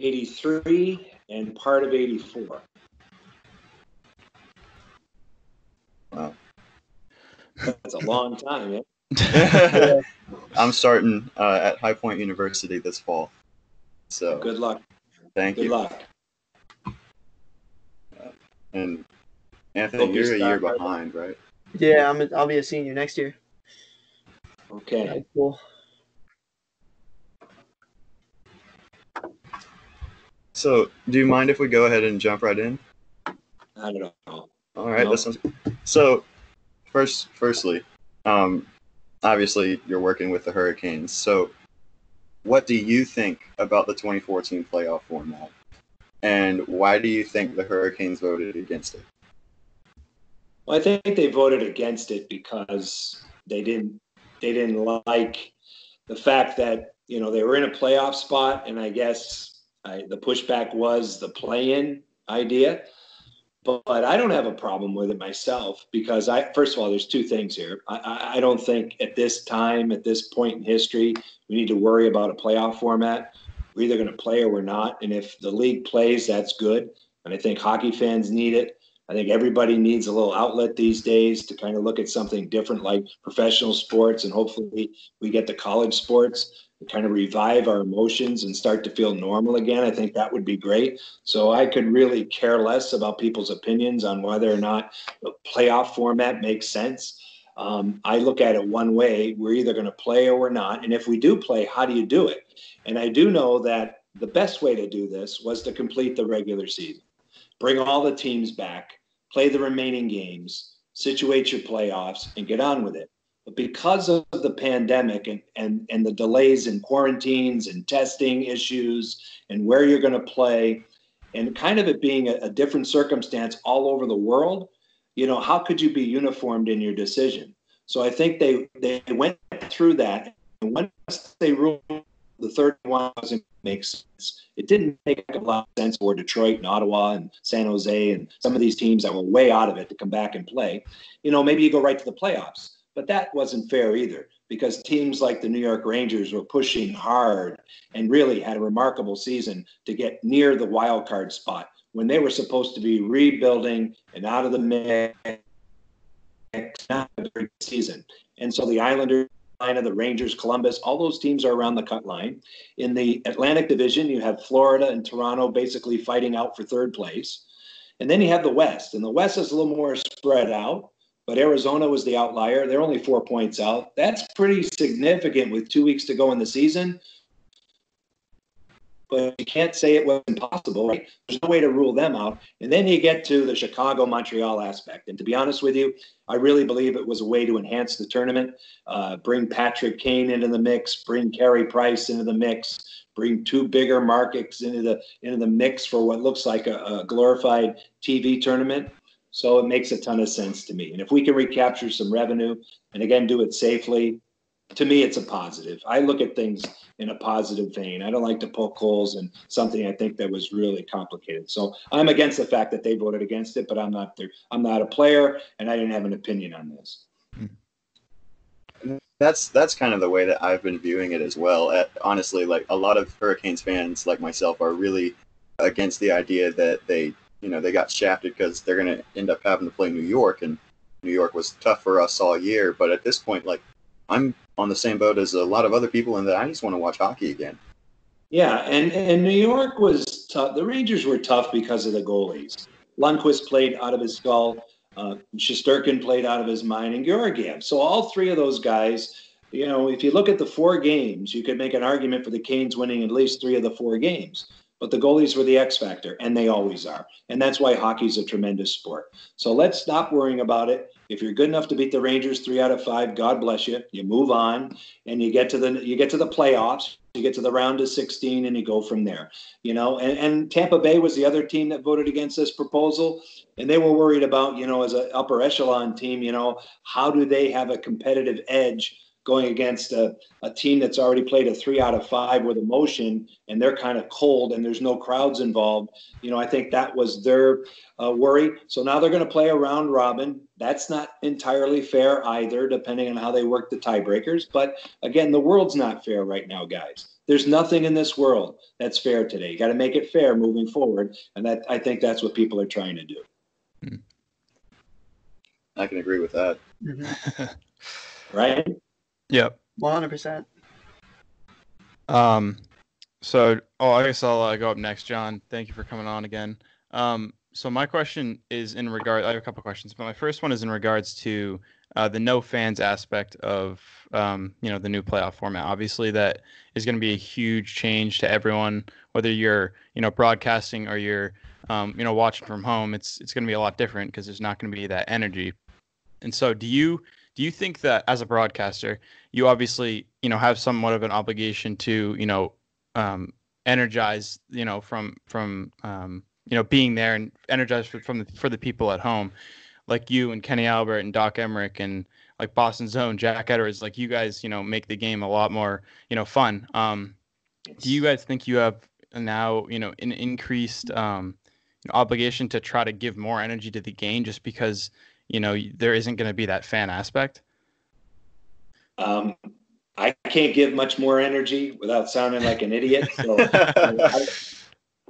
83 and part of 84. Wow. That's a long time, yeah. I'm starting uh, at High Point University this fall. So Good luck. thank Good you. Good luck. And Anthony, Hope you you're a year behind, right? Yeah, I'm. A, I'll be a senior next year. Okay. That's cool. So do you mind if we go ahead and jump right in? I don't know. All right, No. that sounds So, first, firstly, um, obviously you're working with the Hurricanes. So, what do you think about the 2014 playoff format, and why do you think the Hurricanes voted against it? Well, I think they voted against it because they didn't they didn't like the fact that you know they were in a playoff spot, and I guess I, the pushback was the play-in idea. But, but I don't have a problem with it myself because I first of all, there's two things here. I, I, don't think at this time, at this point in history, we need to worry about a playoff format. We're either going to play or we're not, and if the league plays, that's good. And I think hockey fans need it. I think everybody needs a little outlet these days to kind of look at something different like professional sports and hopefully we get to college sports kind of revive our emotions and start to feel normal again. I think that would be great. So I could really care less about people's opinions on whether or not the playoff format makes sense. Um, I look at it one way we're either going to play or we're not. And if we do play, how do you do it? And I do know that the best way to do this was to complete the regular season, bring all the teams back, play the remaining games, situate your playoffs, and get on with it. Because of the pandemic and, and, and the delays in quarantines and testing issues and where you're going to play, and kind of it being a, a different circumstance all over the world, you know, how could you be uniformed in your decision? So I think they, they went through that. And once they ruled the third one wasn't make sense. It didn't make a lot of sense for Detroit and Ottawa and San Jose and some of these teams that were way out of it to come back and play. You know, maybe you go right to the playoffs, but that wasn't fair either because teams like the New York Rangers were pushing hard and really had a remarkable season to get near the wild card spot when they were supposed to be rebuilding and out of the mix season. And so the Islanders Carolina, the Rangers, Columbus, all those teams are around the cut line. In the Atlantic Division, you have Florida and Toronto basically fighting out for third place. And then you have the West, and the West is a little more spread out, but Arizona was the outlier. They're only four points out. That's pretty significant with two weeks to go in the season. But you can't say it was impossible, right? There's no way to rule them out. And then you get to the Chicago Montreal aspect. And to be honest with you, I really believe it was a way to enhance the tournament, uh, bring Patrick Kane into the mix, bring Carey Price into the mix, bring two bigger markets into the into the mix for what looks like a, a glorified TV tournament. So it makes a ton of sense to me. And if we can recapture some revenue and again do it safely, to me it's a positive. I look at things in a positive vein. I don't like to poke holes in something I think that was really complicated. So I'm against the fact that they voted against it, but I'm not there. I'm not a player, and I didn't have an opinion on this. That's that's kind of the way that I've been viewing it as well. Uh, honestly, like a lot of Hurricanes fans, like myself, are really against the idea that they, you know, they got shafted because they're going to end up having to play New York, and New York was tough for us all year. But at this point, like I'm on the same boat as a lot of other people in that I just want to watch hockey again. Yeah, and and New York was tough. The Rangers were tough because of the goalies. Lundqvist played out of his skull. Uh, played out of his mind, and Georgiev. So all three of those guys, you know, if you look at the four games, you could make an argument for the Canes winning at least three of the four games. But the goalies were the X factor, and they always are. And that's why hockey's a tremendous sport. So let's stop worrying about it. If you're good enough to beat the Rangers three out of five, God bless you. You move on, and you get to the you get to the playoffs. You get to the round of 16, and you go from there. You know, and, and Tampa Bay was the other team that voted against this proposal, and they were worried about you know as an upper echelon team, you know, how do they have a competitive edge? Going against a, a team that's already played a three out of five with emotion and they're kind of cold and there's no crowds involved. You know, I think that was their uh, worry. So now they're going to play a round robin. That's not entirely fair either, depending on how they work the tiebreakers. But again, the world's not fair right now, guys. there's nothing in this world that's fair today. You got to make it fair moving forward, and that I think that's what people are trying to do. I can agree with that. Mm-hmm. Right? Yep. One hundred percent. Um, so, oh, I guess I'll uh, go up next, John. Thank you for coming on again. Um, so my question is in regard. I have a couple questions, but my first one is in regards to uh, the no fans aspect of um, you know the new playoff format. Obviously, that is going to be a huge change to everyone, whether you're you know broadcasting or you're um, you know watching from home. It's it's going to be a lot different because there's not going to be that energy. And so, do you do you think that as a broadcaster, you obviously you know have somewhat of an obligation to you know um, energize you know from from um, you know being there and energize for, from the, for the people at home, like you and Kenny Albert and Doc Emrick and like Boston Zone, Jack Edwards, like you guys, you know, make the game a lot more, you know, fun. Um, do you guys think you have now, you know, an increased um, obligation to try to give more energy to the game just because, you know, there isn't going to be that fan aspect? Um, I can't give much more energy without sounding like an idiot. So I,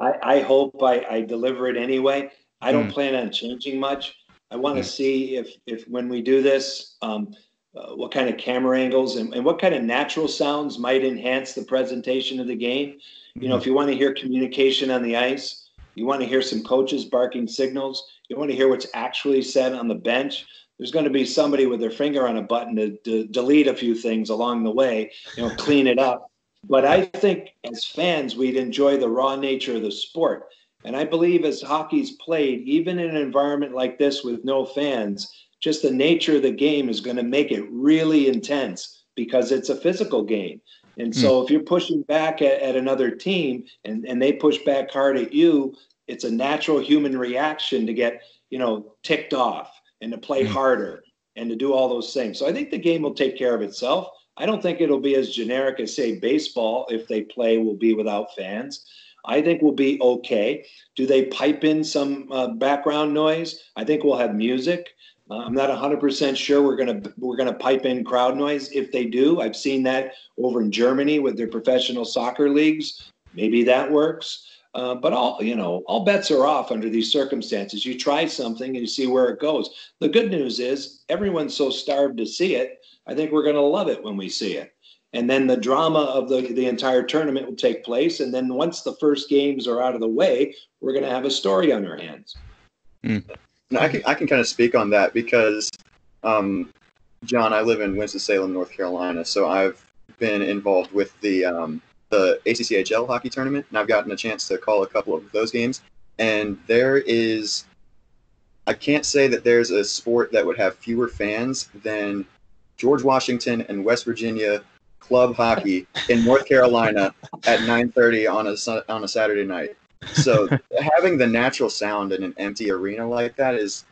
I, I, hope I, I, deliver it anyway. I don't mm. plan on changing much. I want to mm. see if, if when we do this, um, uh, what kind of camera angles and, and, what kind of natural sounds might enhance the presentation of the game. You know, mm-hmm. if you want to hear communication on the ice, you want to hear some coaches barking signals, you want to hear what's actually said on the bench there's going to be somebody with their finger on a button to, delete a few things along the way, you know, clean it up. But I think as fans, we'd enjoy the raw nature of the sport. And I believe as hockey's played, even in an environment like this with no fans, just the nature of the game is going to make it really intense because it's a physical game. And so mm. if you're pushing back at, at another team and, and they push back hard at you, it's a natural human reaction to get, you know, ticked off and to play mm-hmm. harder and to do all those things. So I think the game will take care of itself. I don't think it'll be as generic as say baseball if they play will be without fans. I think we'll be okay. Do they pipe in some uh, background noise? I think we'll have music. I'm not 100% sure we're gonna we're gonna pipe in crowd noise. If they do, I've seen that over in Germany with their professional soccer leagues. Maybe that works. Uh, but all you know, all bets are off under these circumstances. You try something and you see where it goes. The good news is everyone's so starved to see it. I think we're going to love it when we see it. And then the drama of the the entire tournament will take place. And then once the first games are out of the way, we're going to have a story on our hands. Mm. I can I can kind of speak on that because, um, John, I live in Winston Salem, North Carolina, so I've been involved with the um, the ACCHL hockey tournament, and I've gotten a chance to call a couple of those games. And there is, I can't say that there's a sport that would have fewer fans than George Washington and West Virginia club hockey in North Carolina at 9:30 on a on a Saturday night. So having the natural sound in an empty arena like that is,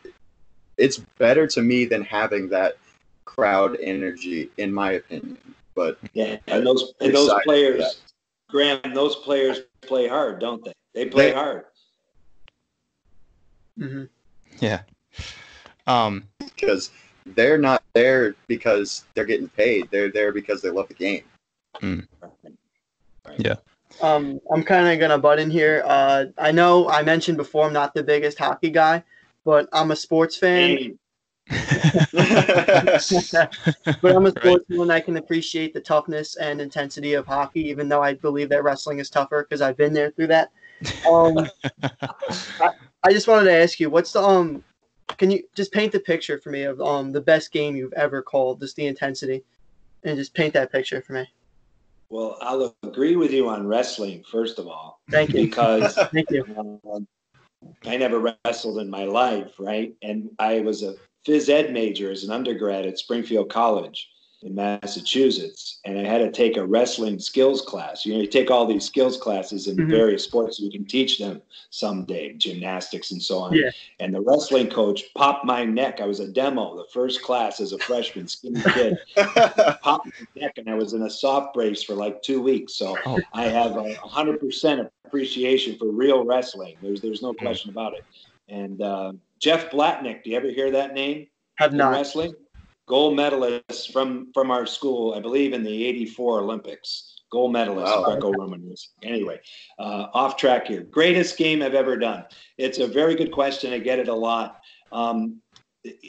it's better to me than having that crowd energy, in my opinion. But yeah, and those and those players Graham, those players play hard, don't they? They play they, hard. Mm-hmm. Yeah. Um, because they're not there because they're getting paid. They're there because they love the game. Mm. Yeah. Um, I'm kind of gonna butt in here. Uh, I know I mentioned before I'm not the biggest hockey guy, but I'm a sports fan. but I'm a sportsman and I can appreciate the toughness and intensity of hockey, even though I believe that wrestling is tougher because I've been there through that. Um, I, I, just wanted to ask you, what's the um? Can you just paint the picture for me of um the best game you've ever called, just the intensity, and just paint that picture for me. Well, I'll agree with you on wrestling first of all. Thank you. Because thank you. Um, I never wrestled in my life, right? And I was a phys ed major as an undergrad at Springfield College in Massachusetts, and I had to take a wrestling skills class. You know, you take all these skills classes in mm-hmm. various sports, so you can teach them someday, gymnastics and so on. Yeah. And the wrestling coach popped my neck. I was a demo, the first class as a freshman, skinny kid. popped my neck, and I was in a soft brace for like two weeks. So oh. I have a hundred percent appreciation for real wrestling. There's there's no mm. question about it. And uh, Jeff Blatnick, do you ever hear that name? Have not. Wrestling? Gold medalist from, from our school, I believe in the 84 Olympics. gold medalist, Wow. Greco-Roman. Anyway, uh, off track here. Greatest game I've ever done. It's a very good question. I get it a lot. Um,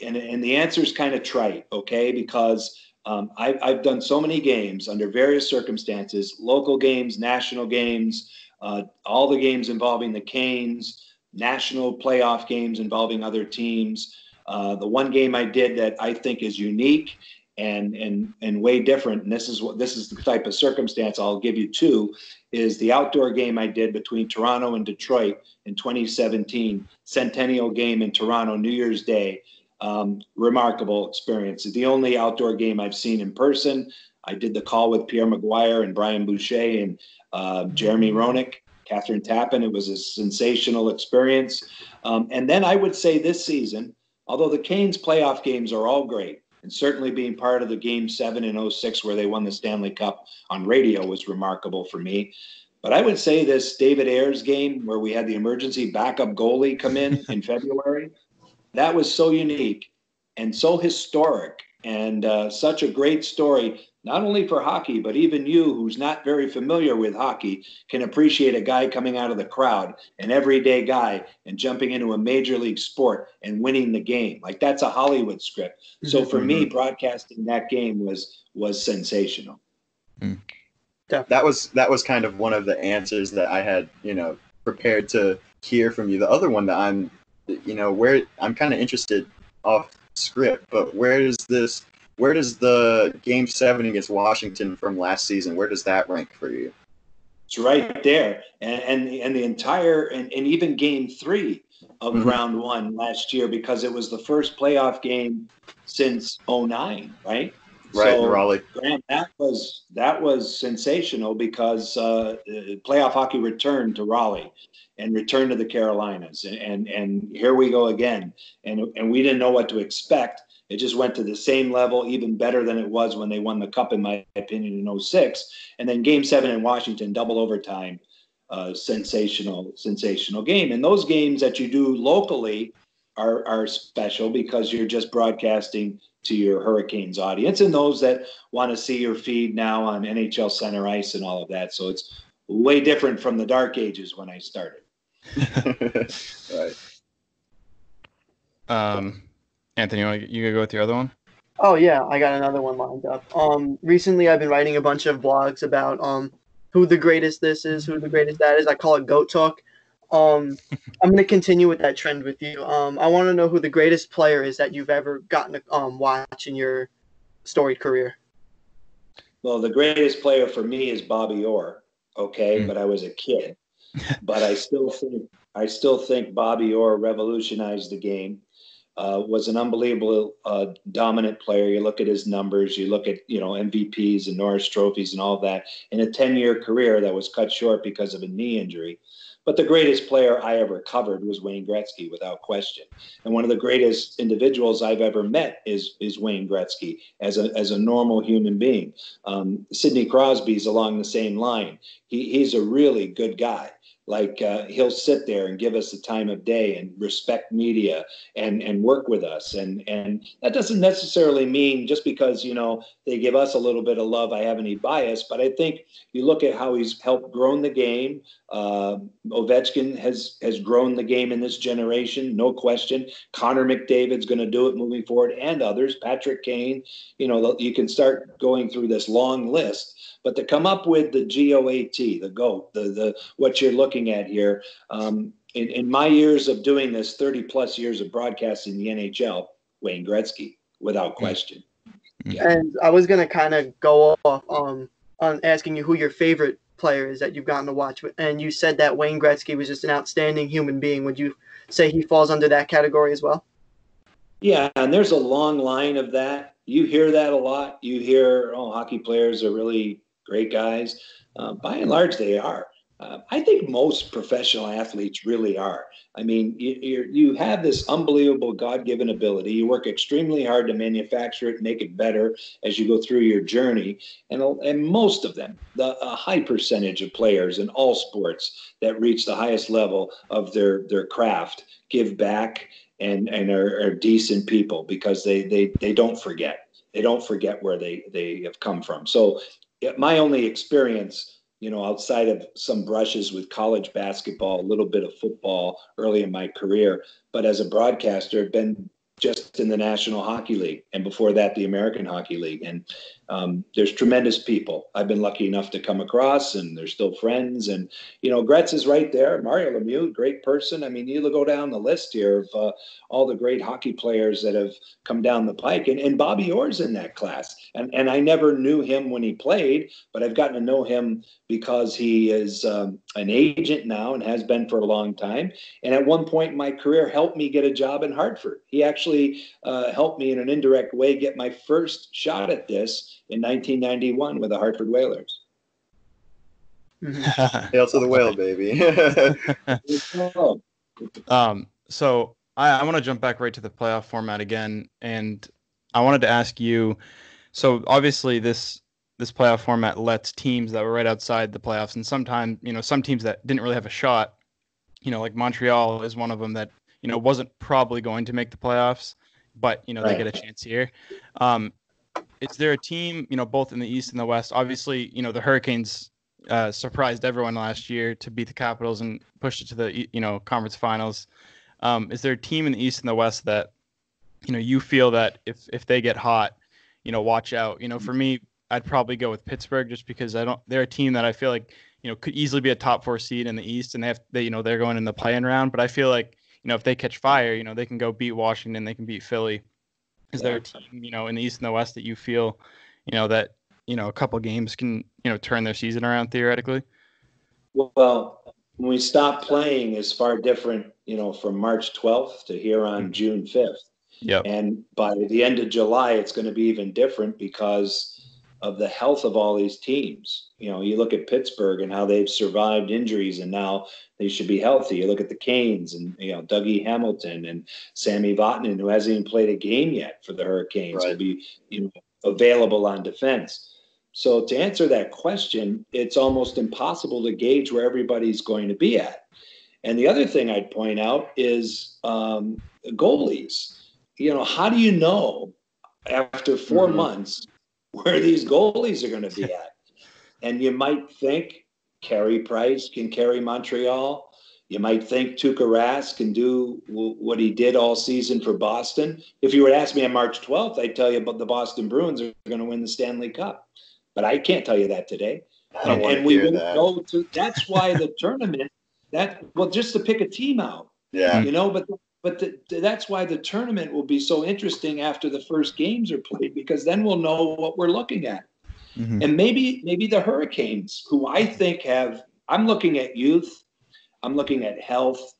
and, and the answer is kind of trite, okay? Because um, I've, I've done so many games under various circumstances local games, national games, uh, all the games involving the Canes, national playoff games involving other teams. Uh, the one game I did that I think is unique and and and way different, and this is what this is the type of circumstance I'll give you two, is the outdoor game I did between Toronto and Detroit in 2017, Centennial game in Toronto, New Year's Day. Um, remarkable experience. It's the only outdoor game I've seen in person. I did the call with Pierre McGuire and Brian Boucher and uh, Jeremy Roenick, Kathryn Tappen. It was a sensational experience. Um, and then I would say this season, although the Canes playoff games are all great, and certainly being part of the game seven in 06 where they won the Stanley Cup on radio was remarkable for me. But I would say this David Ayres game where we had the emergency backup goalie come in in February, that was so unique and so historic and uh, such a great story, not only for hockey, but even you, who's not very familiar with hockey, can appreciate a guy coming out of the crowd, an everyday guy, and jumping into a major league sport and winning the game. Like that's a Hollywood script. So for me, mm-hmm. broadcasting that game was was sensational. Mm. that was that was kind of one of the answers that I had, you know, prepared to hear from you. The other one that I'm, you know, where I'm kind of interested off script, but where does this, where does the game seven against Washington from last season, where does that rank for you? It's right there, and and, and the entire and, and even game three of Mhm. round one last year because it was the first playoff game since 09, right? Right, So- Raleigh. Grant, that was that was sensational because uh, uh, playoff hockey returned to Raleigh and returned to the Carolinas, and, and and here we go again, and and we didn't know what to expect. It just went to the same level, even better than it was when they won the cup, in my opinion, in 06. And then Game Seven in Washington, double overtime, uh, sensational, sensational game. And those games that you do locally are are special because you're just broadcasting to your Hurricanes audience and those that want to see your feed now on NHL Center Ice and all of that. So it's way different from the dark ages when I started. right. Um, Anthony, you, wanna, you gonna go with your other one? Oh yeah, I got another one lined up. Um, recently I've been writing a bunch of blogs about um who the greatest this is, who the greatest that is. I call it goat talk. Um, I'm gonna continue with that trend with you. Um, I want to know who the greatest player is that you've ever gotten to um watch in your storied career. Well, the greatest player for me is Bobby Orr. Okay, Mm. but I was a kid. but I still think I still think Bobby Orr revolutionized the game. Uh, was an unbelievable uh, dominant player. You look at his numbers, you look at you know MVPs and Norris trophies and all that in a 10 year career that was cut short because of a knee injury. But the greatest player I ever covered was Wayne Gretzky, without question. And one of the greatest individuals I've ever met is is Wayne Gretzky as a as a normal human being. Um, Sidney Crosby's along the same line. He, he's a really good guy. Like uh, he'll sit there and give us the time of day and respect media and and work with us. And and that doesn't necessarily mean just because you know they give us a little bit of love, I have any bias. But I think you look at how he's helped grown the game. Uh, Ovechkin has has grown the game in this generation, no question. Connor McDavid's going to do it moving forward, and others. Patrick Kane. You know, you can start going through this long list. But to come up with the GOAT, the GOAT, the the what you're looking at here, um, in, in my years of doing this, 30 plus years of broadcasting the NHL, Wayne Gretzky, without question. And I was gonna kind of go off um on asking you who your favorite player is that you've gotten to watch. And you said that Wayne Gretzky was just an outstanding human being. Would you say he falls under that category as well? Yeah, and there's a long line of that. You hear that a lot. You hear, oh, hockey players are really great guys. Uh, by and large, they are. Uh, I think most professional athletes really are. I mean, you, you have this unbelievable God-given ability. You work extremely hard to manufacture it, make it better as you go through your journey. And and most of them, the a high percentage of players in all sports that reach the highest level of their their craft give back and and are, are decent people because they they they don't forget. They don't forget where they they have come from. So my only experience, you know, outside of some brushes with college basketball, a little bit of football early in my career, but as a broadcaster, been just in the National Hockey League, and before that, the American Hockey League. And um, there's tremendous people I've been lucky enough to come across, and they're still friends. And you know, Gretz is right there. Mario Lemieux, great person. I mean, you go down the list here of uh, all the great hockey players that have come down the pike, and, and Bobby Orr's in that class. And and I never knew him when he played, but I've gotten to know him because he is um, an agent now and has been for a long time. And at one point in my career, helped me get a job in Hartford. He actually uh, helped me in an indirect way get my first shot at this in 1991 with the Hartford Whalers. Hail to the whale, baby. um, so I, I want to jump back right to the playoff format again, and I wanted to ask you. So obviously, this this playoff format lets teams that were right outside the playoffs, and sometimes you know some teams that didn't really have a shot, you know, like Montreal is one of them that you know wasn't probably going to make the playoffs, but you know right. they get a chance here. Um, is there a team you know both in the East and the West? Obviously, you know the Hurricanes uh, surprised everyone last year to beat the Capitals and pushed it to the you know conference finals. Um, is there a team in the East and the West that you know you feel that if if they get hot, you know watch out. You know for me, I'd probably go with Pittsburgh just because I don't. They're a team that I feel like you know could easily be a top four seed in the East, and they have they you know they're going in the play-in round. But I feel like you know if they catch fire, you know they can go beat Washington, they can beat Philly. Is there a team you know in the East and the West that you feel you know that you know a couple games can you know turn their season around theoretically? Well, when we stop playing is far different, you know, from March 12th to here on mm-hmm. June 5th. Yeah. And by the end of July, it's going to be even different because of the health of all these teams. You know, you look at Pittsburgh and how they've survived injuries and now they should be healthy. You look at the Canes and you know Dougie Hamilton and Sami Vatanen, who hasn't even played a game yet for the Hurricanes, right. will be you know available on defense. So to answer that question, it's almost impossible to gauge where everybody's going to be at. And the other thing I'd point out is um, goalies. You know, how do you know after 4 mm-hmm. months where these goalies are going to be at. And you might think Carey Price can carry Montreal. You might think Tuukka Rask can do w- what he did all season for Boston. If you were to ask me on March 12th, I'd tell you about the Boston Bruins are going to win the Stanley Cup. But I can't tell you that today. And, and we will go to that's why the tournament that well just to pick a team out. Yeah. You know, but but the, that's why the tournament will be so interesting after the first games are played because then we'll know what we're looking at. Mm-hmm. And maybe maybe the Hurricanes, who I think have I'm looking at youth, I'm looking at health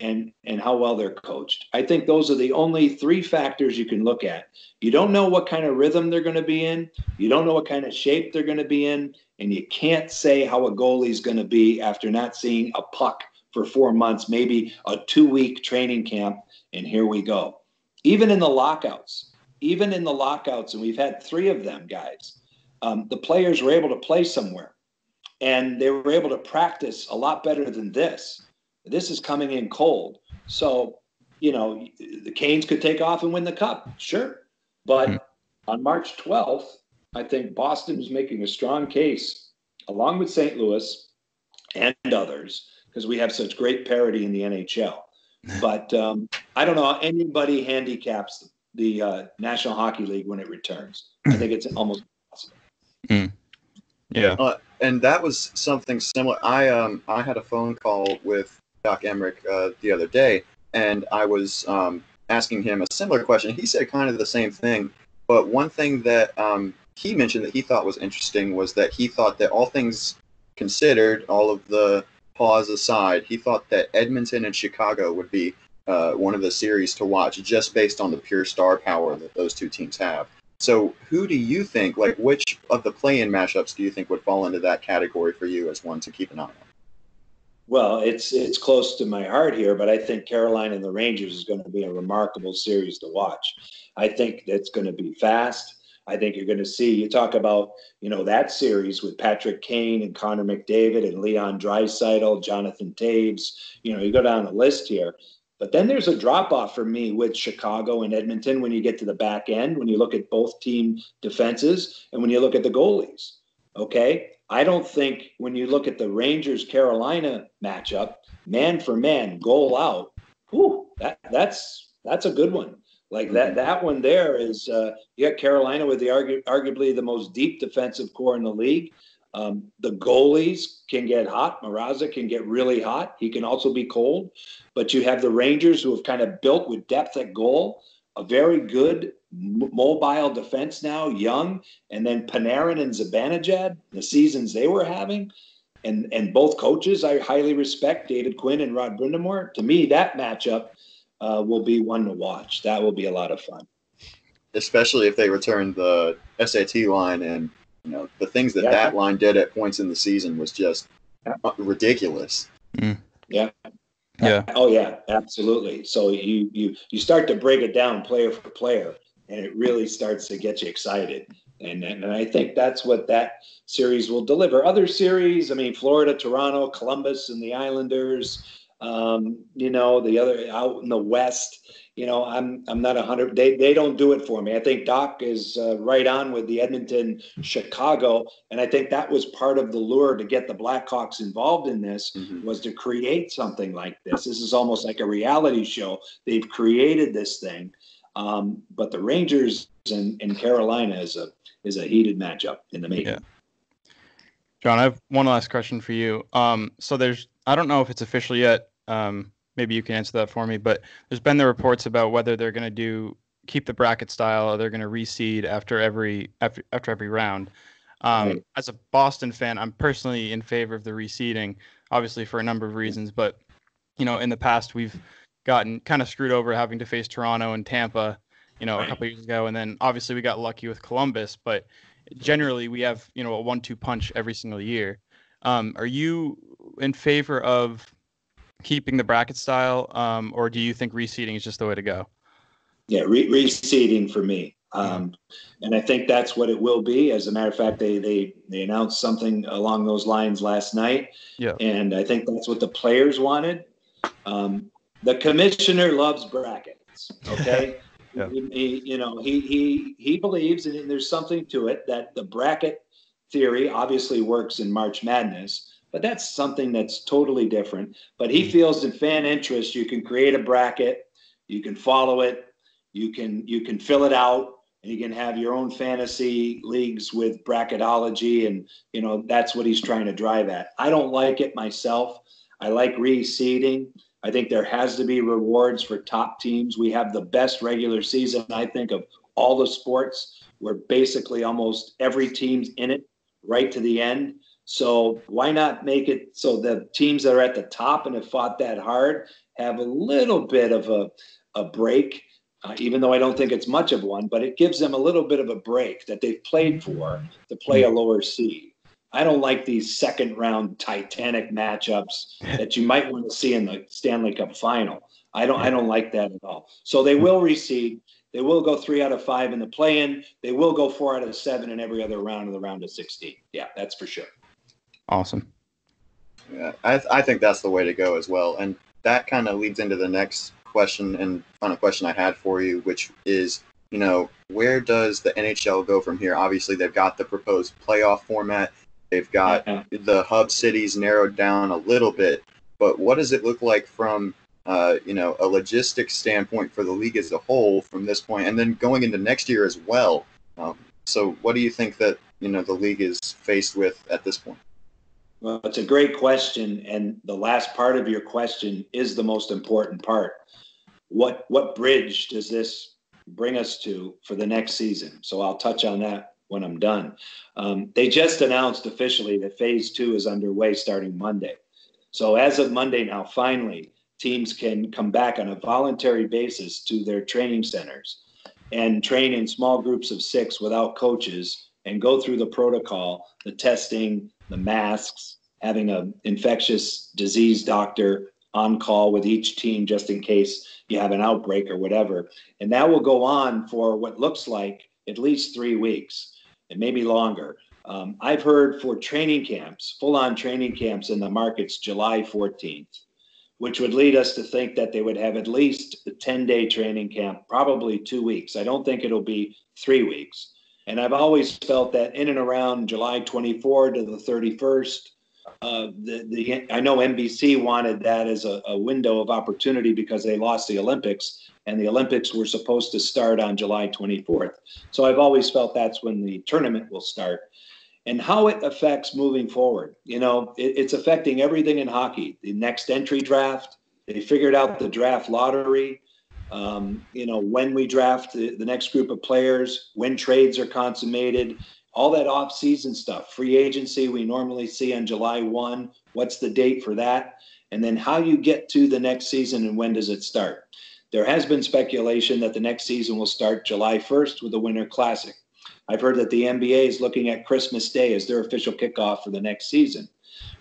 and and how well they're coached. I think those are the only three factors you can look at. You don't know what kind of rhythm they're going to be in, you don't know what kind of shape they're going to be in, and you can't say how a goalie is going to be after not seeing a puck for four months, maybe a two week training camp, and here we go. Even in the lockouts, even in the lockouts, and we've had three of them, guys, um, the players were able to play somewhere and they were able to practice a lot better than this. This is coming in cold. So, you know, the Canes could take off and win the cup, sure. But mm-hmm. on March 12th, I think Boston is making a strong case, along with St. Louis and others, because we have such great parity in the NHL. But um, I don't know how anybody handicaps the uh, National Hockey League when it returns. I think it's almost impossible. Mm. Yeah, uh, and that was something similar. I um I had a phone call with Doc Emrick uh, the other day, and I was um, asking him a similar question. He said kind of the same thing, but one thing that um, he mentioned that he thought was interesting was that he thought that all things considered, all of the pause aside, he thought that Edmonton and Chicago would be uh, one of the series to watch just based on the pure star power that those two teams have. So, who do you think, like, which of the play in mashups do you think would fall into that category for you as one to keep an eye on? Well, it's it's close to my heart here, but I think Carolina and the Rangers is going to be a remarkable series to watch. I think it's going to be fast. I think you're going to see. You talk about you know that series with Patrick Kane and Connor McDavid and Leon Draisaitl, Jonathan Toews. You know, you go down the list here. But then there's a drop off for me with Chicago and Edmonton when you get to the back end, when you look at both team defenses and when you look at the goalies. Okay. I don't think when you look at the Rangers Carolina matchup, man for man, goal out, whew, that, that's that's a good one. Like that, mm-hmm. that one there is uh, you got Carolina with the argu- arguably the most deep defensive core in the league. Um, the goalies can get hot. Mrazek can get really hot. He can also be cold. But you have the Rangers who have kind of built with depth at goal, a very good mobile defense now, young, and then Panarin and Zibanejad, the seasons they were having. And, and both coaches I highly respect, David Quinn and Rod Brind'Amour. To me, that matchup uh, will be one to watch. That will be a lot of fun. Especially if they return the SAT line and you know the things that yeah. that line did at points in the season was just ridiculous. Mm. Yeah. Yeah. Oh yeah, absolutely. So you you you start to break it down player for player, and it really starts to get you excited. And, and I think that's what that series will deliver. Other series, I mean, Florida, Toronto, Columbus, and the Islanders. Um, you know, the other out in the West you know, I'm I'm not a hundred. They they don't do it for me. I think Doc is uh, right on with the Edmonton, Chicago, and I think that was part of the lure to get the Blackhawks involved in this mm-hmm. was to create something like this. This is almost like a reality show. They've created this thing, um, but the Rangers and, and Carolina is a is a heated matchup in the making. Yeah. John, I have one last question for you. Um, so there's I don't know if it's official yet. Um, maybe you can answer that for me. But there's been the reports about whether they're going to do keep the bracket style or they're going to reseed after every after after every round. Um, right. As a Boston fan, I'm personally in favor of the reseeding, obviously for a number of reasons. But you know, in the past, we've gotten kind of screwed over having to face Toronto and Tampa, you know, right. a couple years ago, and then obviously we got lucky with Columbus. But generally, we have you know a one-two punch every single year. Um, are you in favor of keeping the bracket style, um, or do you think reseeding is just the way to go? Yeah, re- reseeding for me. Um, and I think that's what it will be. As a matter of fact, they they they announced something along those lines last night. Yeah. And I think that's what the players wanted. Um, the commissioner loves brackets. Okay. yeah. He, he, you know, he he he believes, and there's something to it that the bracket theory obviously works in March Madness, but that's something that's totally different. But he mm-hmm. feels in fan interest, you can create a bracket, you can follow it, you can you can fill it out, and you can have your own fantasy leagues with bracketology, and you know that's what he's trying to drive at. I don't like it myself. I like reseeding. I think there has to be rewards for top teams. We have the best regular season, I think, of all the sports, where basically almost every team's in it right to the end. So why not make it so the teams that are at the top and have fought that hard have a little bit of a, a break, uh, even though I don't think it's much of one, but it gives them a little bit of a break that they've played for to play a lower seed. I don't like these second round Titanic matchups that you might want to see in the Stanley Cup final. I don't I don't like that at all. So they will reseed. They will go three out of five in the play-in. They will go four out of seven in every other round of the round of 16. Yeah, that's for sure. Awesome. Yeah, I, th- I think that's the way to go as well. And that kind of leads into the next question and final question I had for you, which is, you know, where does the NHL go from here? Obviously, they've got the proposed playoff format. They've got the hub cities narrowed down a little bit, but what does it look like from, uh, you know, a logistics standpoint for the league as a whole from this point, and then going into next year as well? Um, so, what do you think that you know the league is faced with at this point? Well, it's a great question, and the last part of your question is the most important part. What what bridge does this bring us to for the next season? So I'll touch on that when I'm done. Um, they just announced officially that Phase Two is underway starting Monday. So as of Monday now, finally, teams can come back on a voluntary basis to their training centers and train in small groups of six without coaches and go through the protocol, the testing, the masks, having an infectious disease doctor on call with each team just in case you have an outbreak or whatever. And that will go on for what looks like at least three weeks and maybe longer. Um, I've heard for training camps, full on training camps in the markets, July 14th, which would lead us to think that they would have at least a 10 day training camp, probably two weeks. I don't think it'll be three weeks And I've always felt that in and around July 24 to the 31st, uh, the, the I know NBC wanted that as a, a window of opportunity because they lost the Olympics, and the Olympics were supposed to start on July 24th. So I've always felt that's when the tournament will start. And how it affects moving forward. You know, it, it's affecting everything in hockey. The next entry draft, they figured out the draft lottery. Um, you know, when we draft the, the next group of players, when trades are consummated, all that off-season stuff, free agency we normally see on July 1. What's the date for that? And then how you get to the next season and when does it start? There has been speculation that the next season will start July 1st with the Winter Classic. I've heard that the NBA is looking at Christmas Day as their official kickoff for the next season.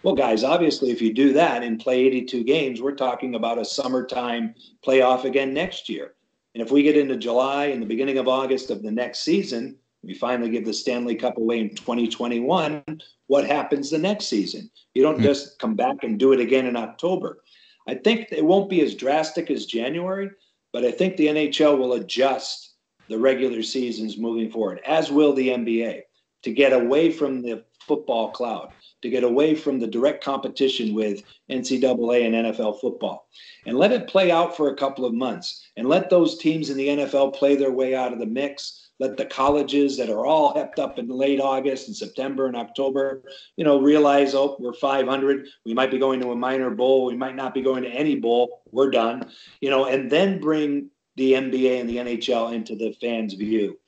Well, guys, obviously, if you do that and play 82 games, we're talking about a summertime playoff again next year. And if we get into July and the beginning of August of the next season, we finally give the Stanley Cup away in 2021, what happens the next season? You don't mm-hmm. just come back and do it again in October. I think it won't be as drastic as January, but I think the NHL will adjust the regular seasons moving forward, as will the NBA, to get away from the football cloud, to get away from the direct competition with NCAA and NFL football. And let it play out for a couple of months and let those teams in the NFL play their way out of the mix let the colleges that are all hepped up in late August and September and October, you know, realize, oh, we're 500. We might be going to a minor bowl. We might not be going to any bowl. We're done, you know, and then bring the NBA and the NHL into the fans' view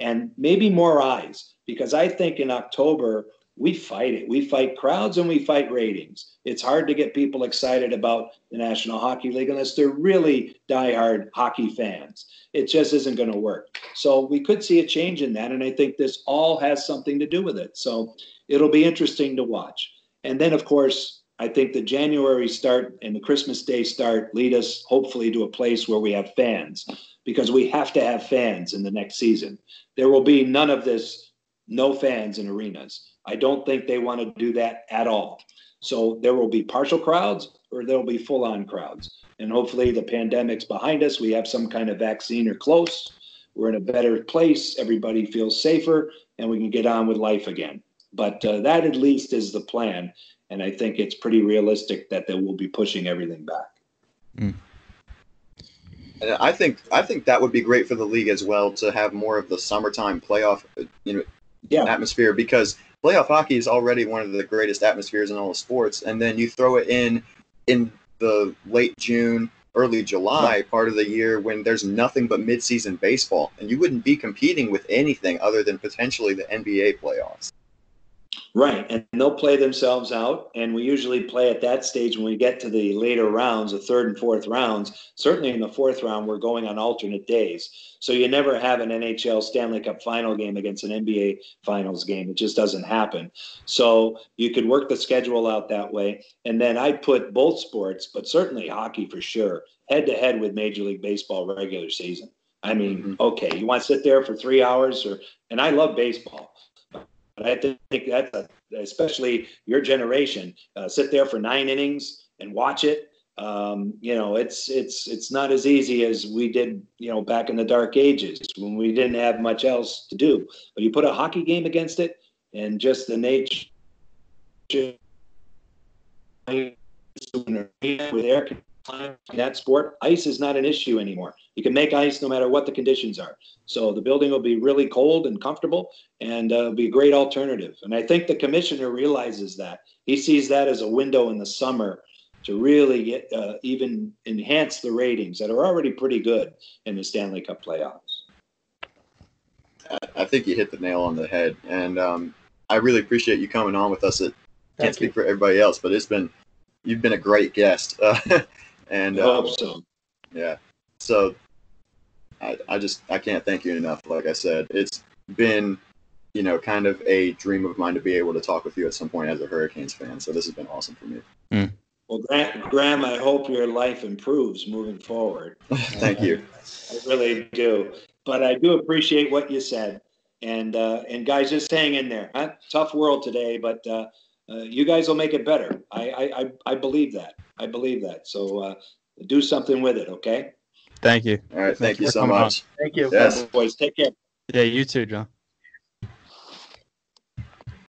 and maybe more eyes. Because I think in October, we fight it. We fight crowds and we fight ratings. It's hard to get people excited about the National Hockey League unless they're really diehard hockey fans. It just isn't going to work. So we could see a change in that. And I think this all has something to do with it. So it'll be interesting to watch. And then, of course, I think the January start and the Christmas Day start lead us hopefully to a place where we have fans because we have to have fans in the next season. There will be none of this no fans in arenas. I don't think they want to do that at all. So there will be partial crowds or there'll be full on crowds. And hopefully the pandemic's behind us. We have some kind of vaccine or close. We're in a better place. Everybody feels safer and we can get on with life again. But uh, that at least is the plan. And I think it's pretty realistic that they will be pushing everything back. Mm. And I think I think that would be great for the league as well to have more of the summertime playoff, you know, yeah. atmosphere because playoff hockey is already one of the greatest atmospheres in all of sports, and then you throw it in in the late June, early July part of the year when there's nothing but midseason baseball, and you wouldn't be competing with anything other than potentially the NBA playoffs. Right, and they'll play themselves out, and we usually play at that stage when we get to the later rounds, the third and fourth rounds. Certainly, in the fourth round, we're going on alternate days, so you never have an NHL Stanley Cup final game against an NBA Finals game. It just doesn't happen. So you could work the schedule out that way, and then I'd put both sports, but certainly hockey for sure, head to head with Major League Baseball regular season. I mean, mm-hmm. okay, you want to sit there for three hours, or and I love baseball I think that's a, especially your generation. Uh, sit there for nine innings and watch it. Um, you know, it's it's it's not as easy as we did, you know, back in the dark ages when we didn't have much else to do. But you put a hockey game against it, and just the nature with air that sport, ice is not an issue anymore. You can make ice no matter what the conditions are. So the building will be really cold and comfortable, and uh, it'll be a great alternative. And I think the commissioner realizes that. He sees that as a window in the summer to really get uh, even enhance the ratings that are already pretty good in the Stanley Cup playoffs. I think you hit the nail on the head, and um, I really appreciate you coming on with us. It can't speak for everybody else, but it's been you've been a great guest. Uh, And I hope uh, so. Yeah. So I, I just I can't thank you enough. Like I said, it's been you know kind of a dream of mine to be able to talk with you at some point as a Hurricanes fan. So this has been awesome for me. Mm. Well, Graham, Graham, I hope your life improves moving forward. Thank you. I really do. But I do appreciate what you said. And uh, and guys, just hang in there. Huh? Tough world today, but uh, uh, you guys will make it better. I, I, I believe that. I believe that. So uh, do something with it, okay? Thank you. All right. Thank, thank you so much. On. Thank you. Yes. Boys, take care. Yeah, you too, John.